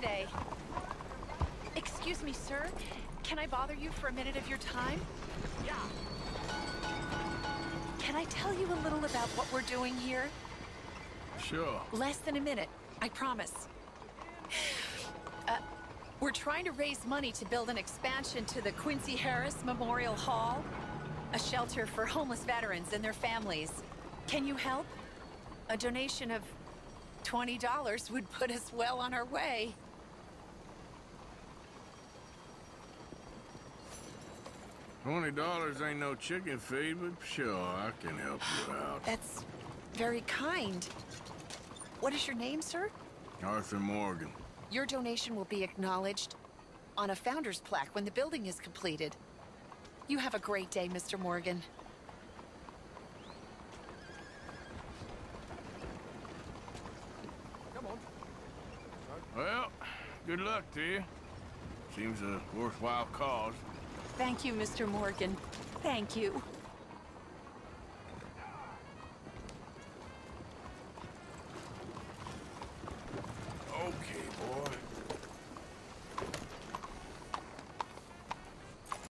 today. Excuse me, sir. Can I bother you for a minute of your time? Yeah. Can I tell you a little about what we're doing here? Sure. Less than a minute, I promise. Uh, we're trying to raise money to build an expansion to the Quincy Harris Memorial Hall, a shelter for homeless veterans and their families. Can you help? A donation of $20 would put us well on our way. Twenty dollars ain't no chicken feed, but sure, I can help you out. That's very kind. What is your name, sir? Arthur Morgan. Your donation will be acknowledged on a founder's plaque when the building is completed. You have a great day, Mr. Morgan. Come on. Well, good luck to you. Seems a worthwhile cause. Thank you, Mr. Morgan. Thank you.